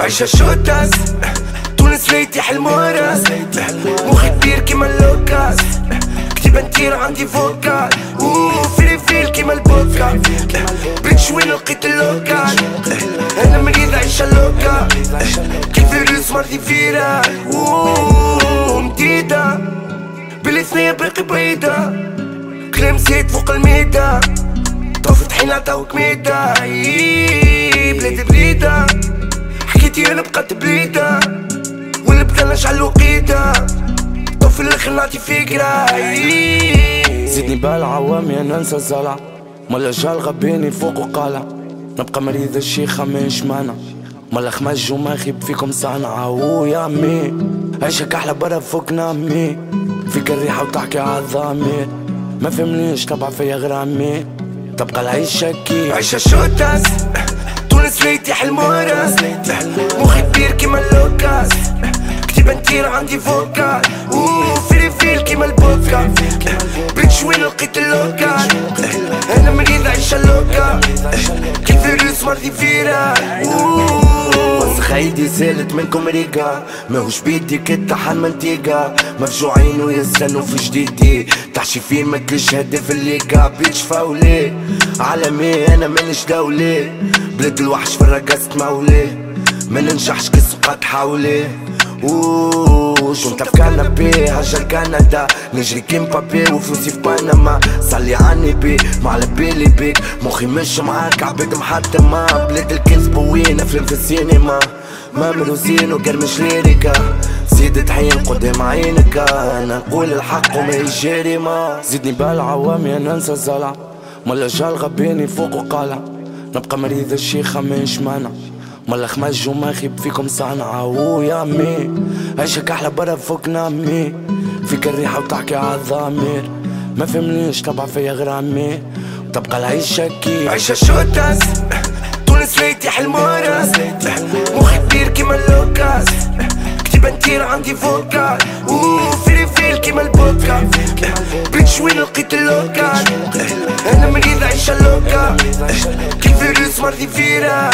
عيشة شوتاس تونس ليتي حلم وراس مخي كبير كيما اللوكاس كتيبة نطير عندي فوكال. فيلي فيل كيما البودكا بريتش وين لقيت اللوكال؟ أنا مريض عيشة لوكا كيف فيروس مرضي فيرال مديدة. بالثنية باقي بعيدة كلام زيت فوق الميدة. طفت حين عطاوك ميدة بلاد بريدة حكيتي أنا بقات بريدة واللي بدا نشعل وقيدة طف الآخر نعطي فكرة. زيدني بالعوامي أنا ننسى الزلع. ملا جال غبيني فوق وقالع نبقى مريض الشيخة مش مانا ملا خمج وما يخيب فيكم صنعة يا مي عيشك أحلى برا فوق نامي. فيك الريحة وتحكي عالضمير ما فهمنيش طبع فيا غرامي. تبقى العيشة كي؟ عيشة شوتاس تونس ليتي حلم نطير عندي فوكال فيلي فيل كيما البودكا. بريتش وين لقيت اللوكال أنا مريض عيشة لوكا. كيف فيروس مرضي فيرال ايدي زالت منكم ريقة ماهوش بيدي كالطحن منتيقة مفجوعين ويستنوا في جديدي. تحشي فيه ماكلش هدف الليقة بيتش فاولي. عالمي أنا مانيش دولي بلاد الوحش في الرقص مولي ما ننجحش كي سبقات حولي وش انت في كنبي هجا كندا. نجري كيم بابي وفلوسي في بنما. صلي عني بي على بالي بيك. مخي مش معاك عبيد محتمة بلاد الكذب وين افلام في السينما. ما مروزين وقرمش ليريكا. زيد تحين قدام عينك. أنا نقول الحق وما جريمة زيدني بالعوامي أنا ننسى الزلع. ملا جال غبيني فوق وقالع نبقى مريض الشيخة مش مانا ملا خمج وما يخيب فيكم صنعة. يا مي عيشك أحلى برا فوق نامي. فيك الريحة وتحكي عالضمير ما فهمنيش طبع فيا غرامي تبقى العيشة كي عيشة شوتاس تونس ليتي حلم وراس مخي كبير كيما اللوكاس كتيبة نطير عندي فوكال فيلي فيل كيما البودكا بريتش وين لقيت اللوكال أنا مريض عيشة لوكا كيف فيروس مرضي فيرال